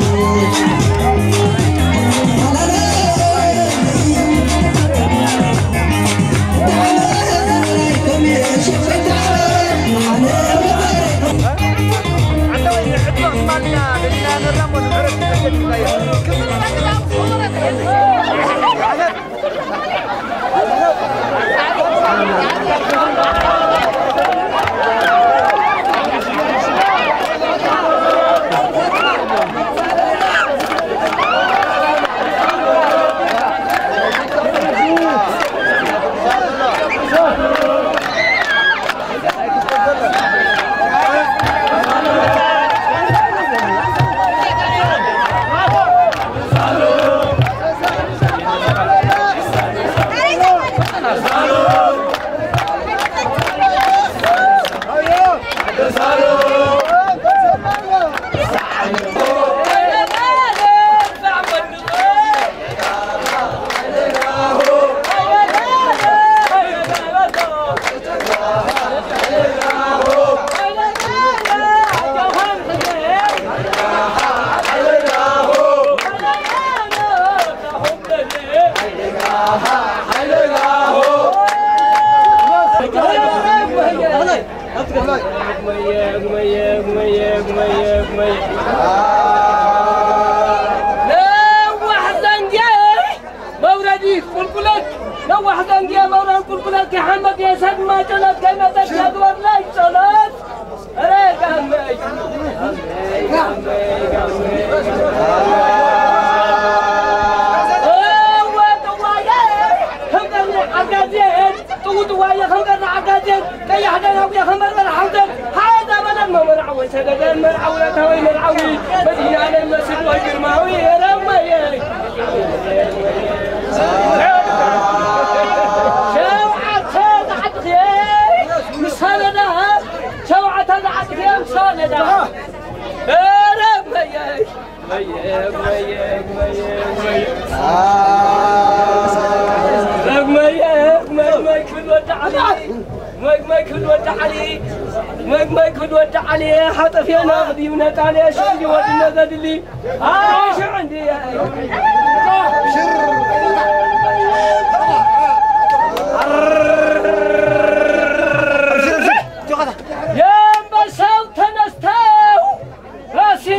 Lord. Let's go. قمية نوح زنجي موردي قلقلك نوح زنجي مورد قلقلك يا حمد يا سد ما جلت كما تشهد ولا جلت أري قمي قمي قمي طوطوايا عقادين كي حدا نبي خمر من حوزن هذا بدل ما مرعوي سجدان مرعوي توي مرعوي مدينة على المسجد والجرماوي يا رمي شوعة تدعت خير مساندها شوعة تدعت خير مساندها يا رمي ميك ميك ميك ميك ميك كل ودع علي ميك كل ودع علي حطف يا ناخذي من علي شو جواد النزل اللي آه عندي يا يا مساو تنستاو راسي